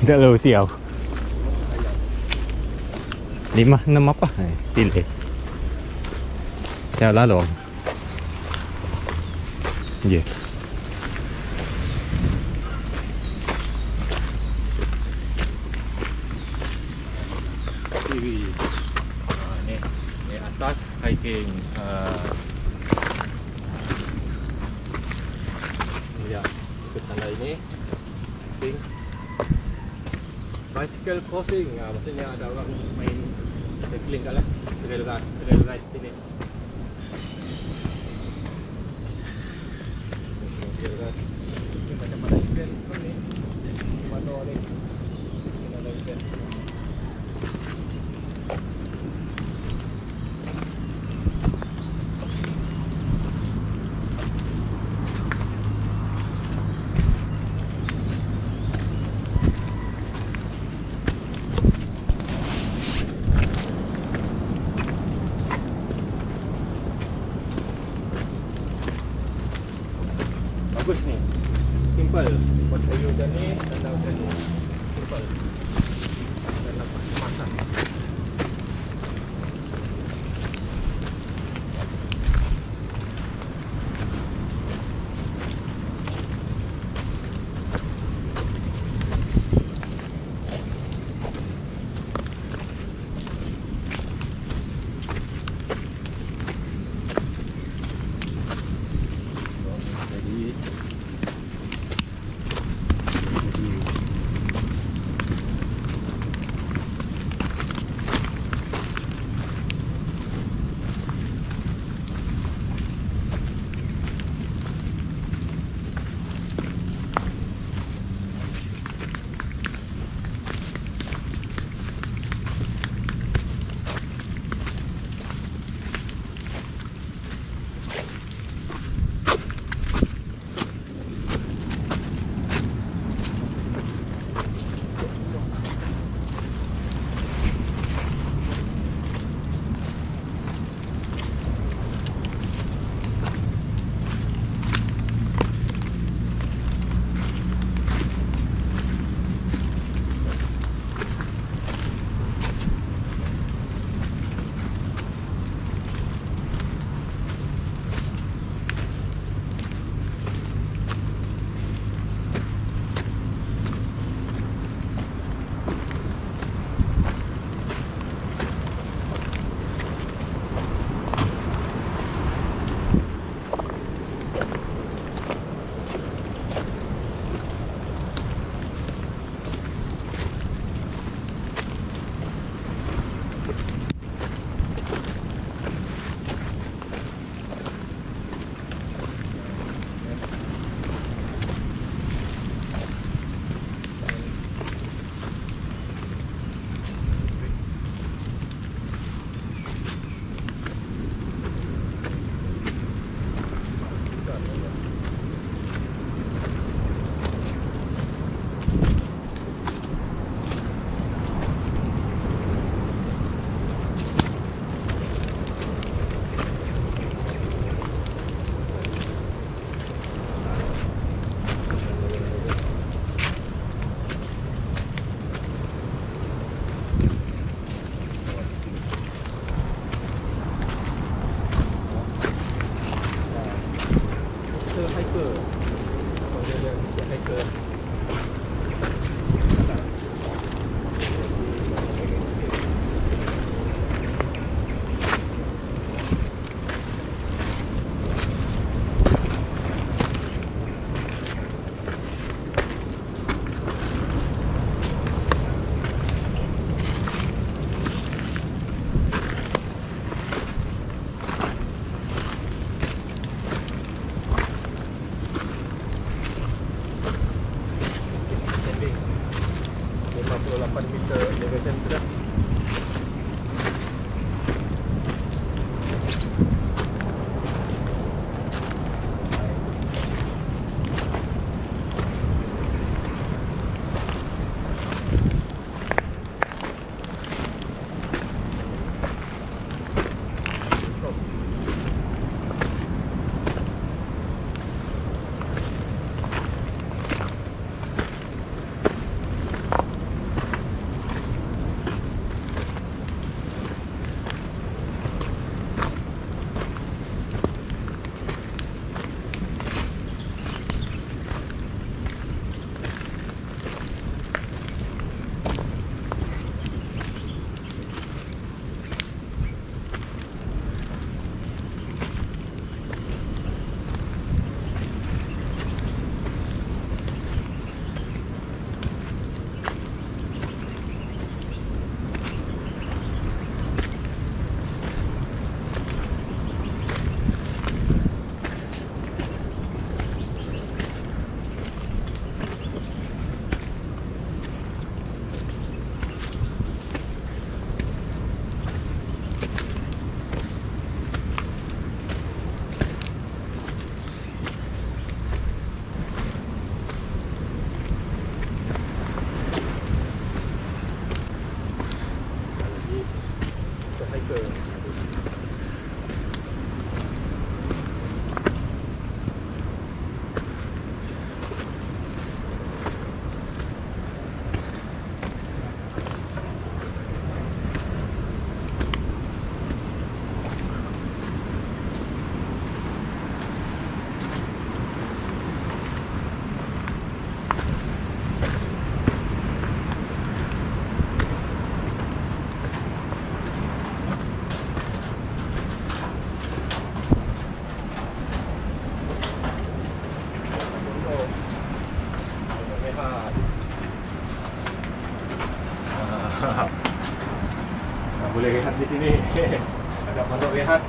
Dalaw siyaw. Lima, nama pa. Ay, pili. Siya lalo. Yeah. Kasi, uh, ni, ni atas hiking uh, Bicycle crossing. Uh, maksudnya ada orang main cycling kat lah. Trail ride, trail ride sini.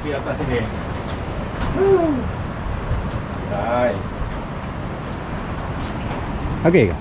tepi atas sini. Hmm. Hai. Okey ke?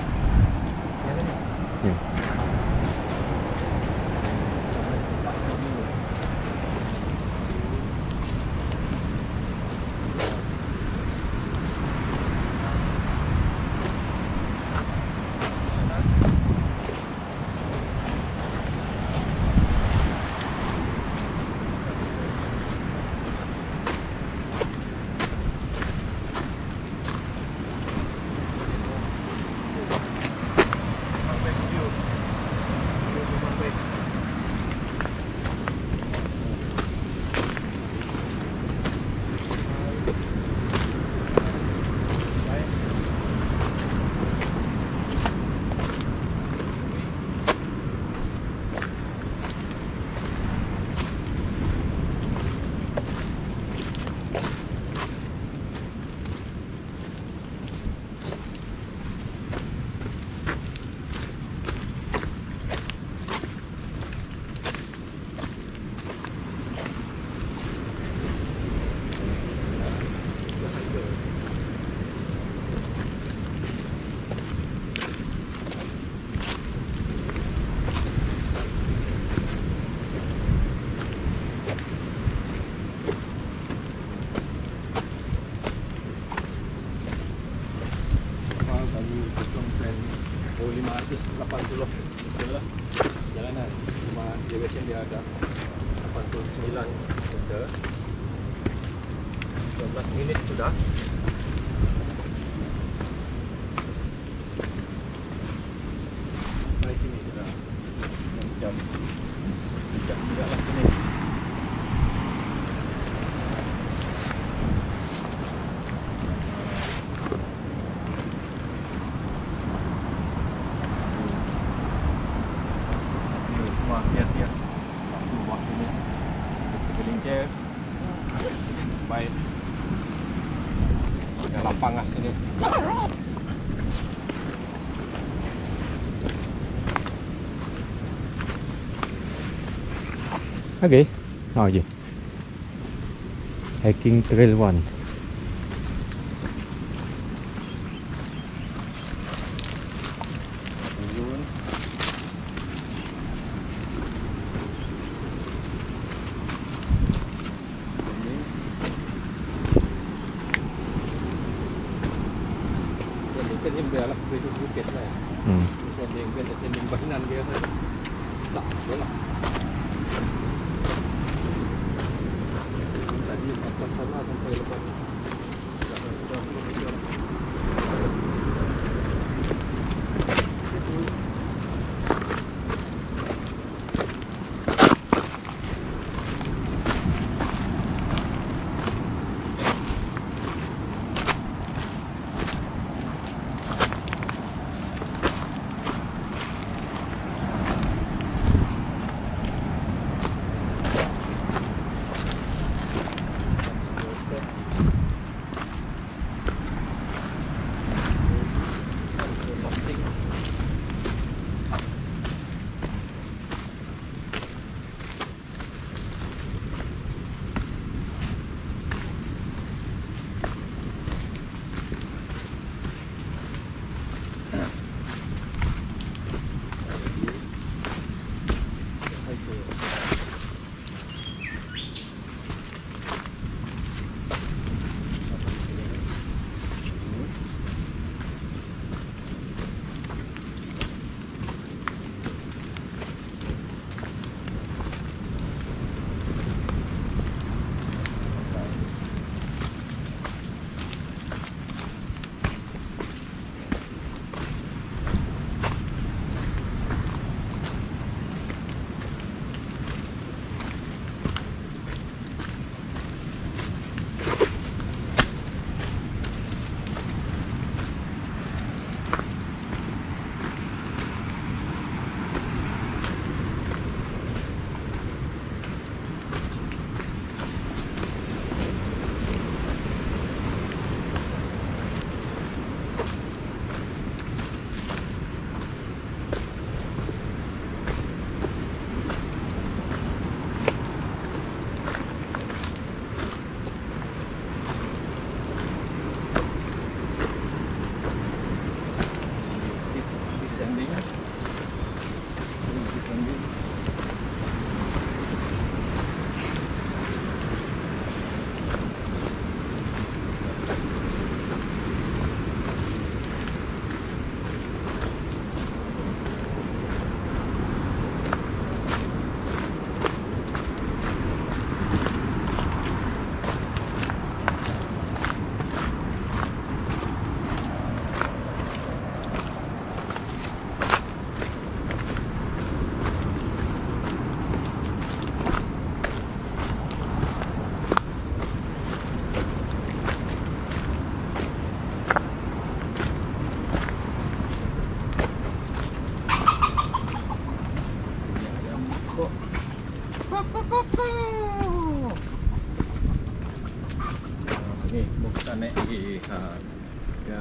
Okay. Oh, yeah. Hiking Trail 1.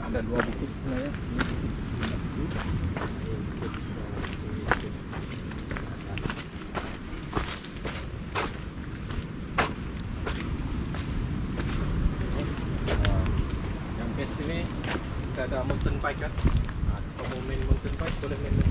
ada dua buku sebenarnya. Yang best ini kita ada mountain bike kan? Ah, atau mau main mountain bike boleh main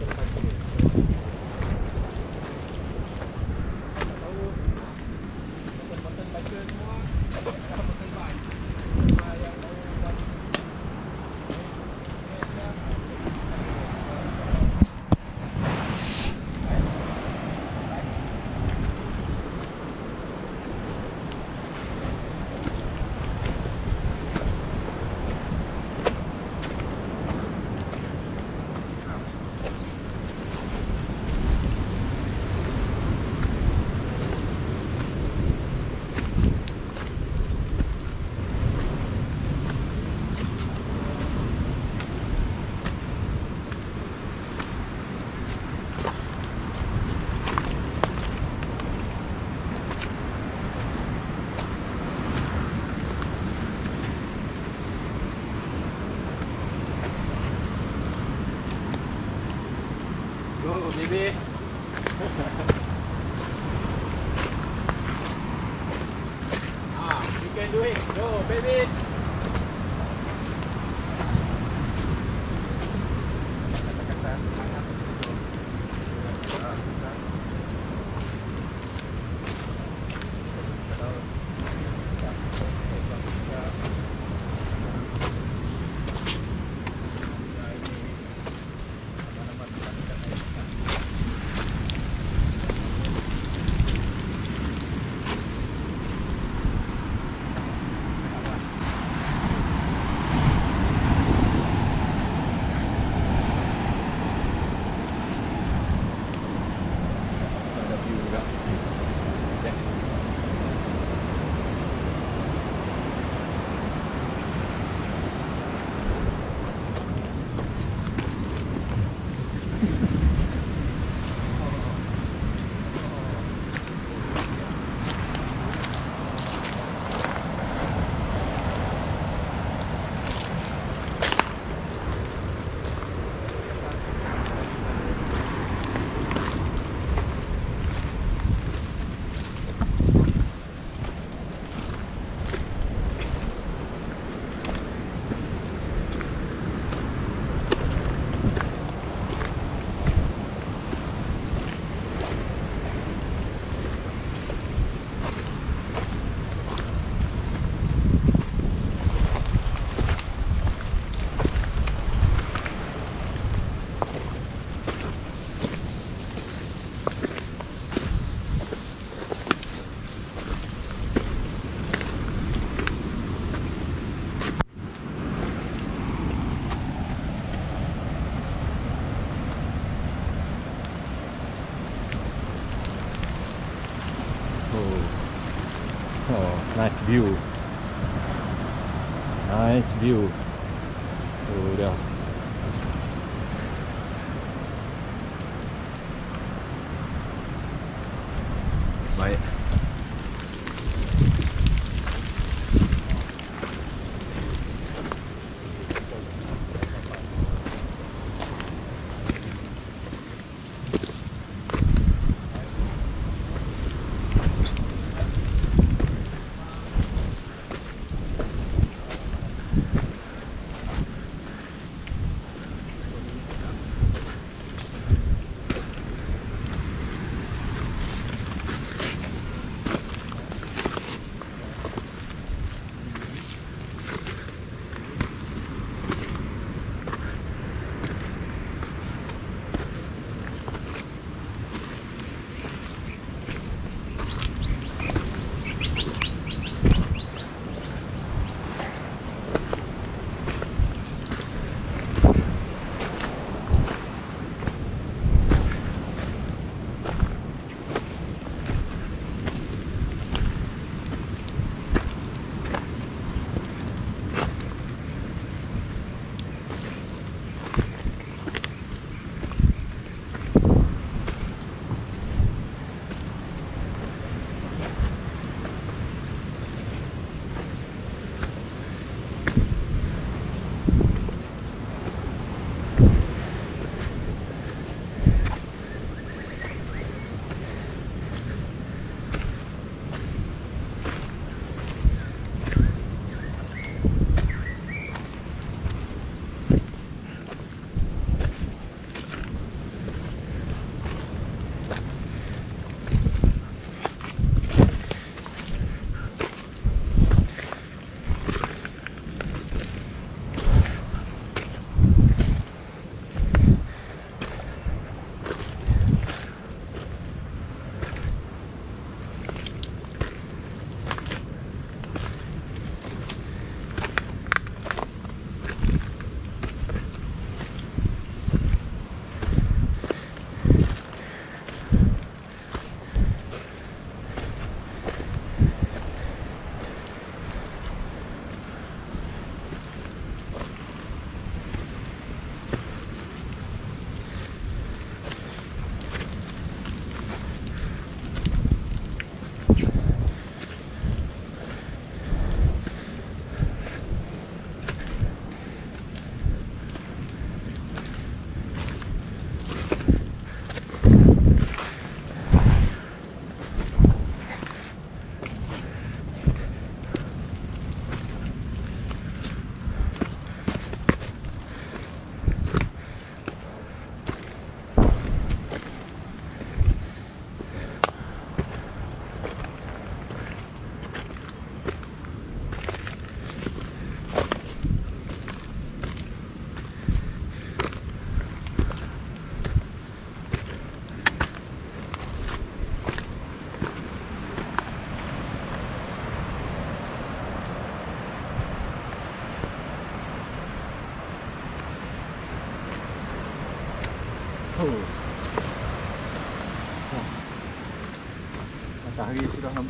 view.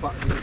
back here.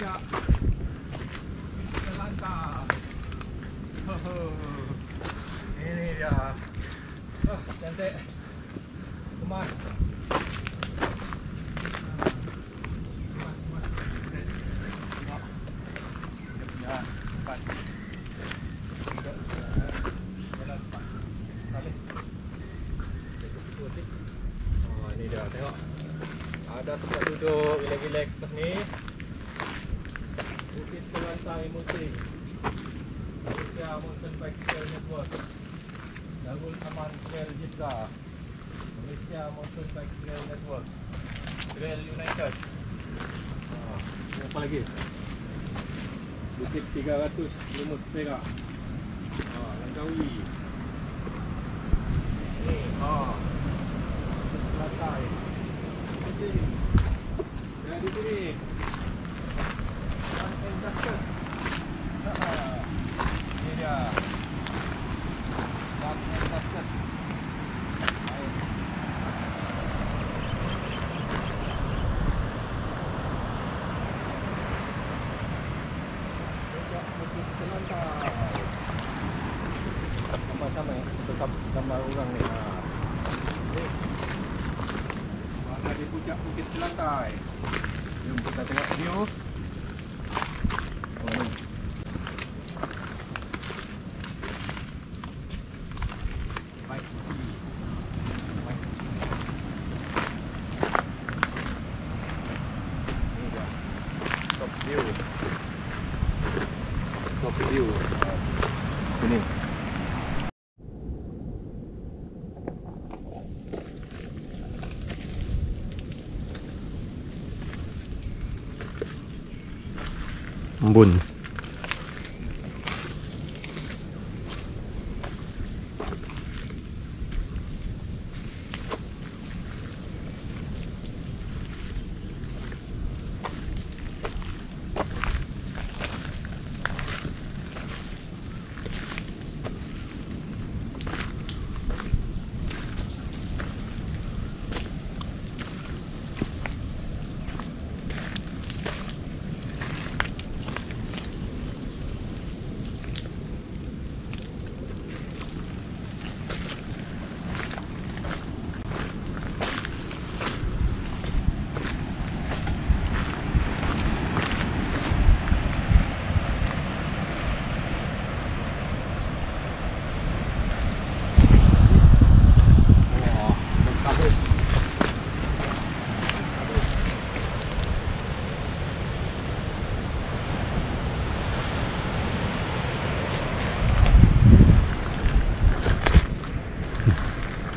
Ho ho. Ini dia. Ah, cantik. 木这个，啊，人工椅，哎，啊，拉带，这是，来，这是。embun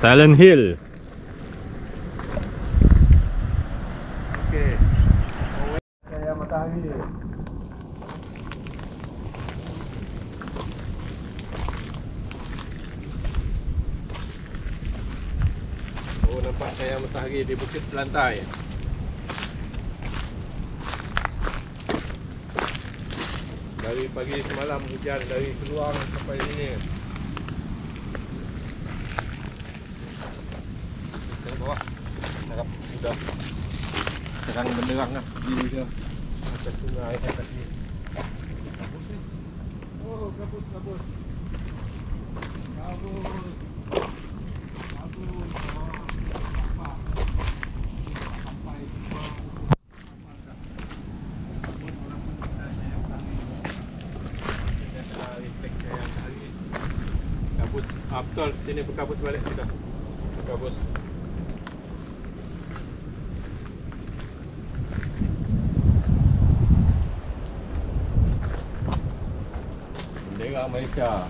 Silent Hill. Oh di Bukit Selantai. Dari pagi semalam hujan dari keluar sampai sini. Terang benderang lah. View dia atas sungai atas ni kabut ni oh kabut kabut kabut oh apa sampai semua kabut orang pun 没卡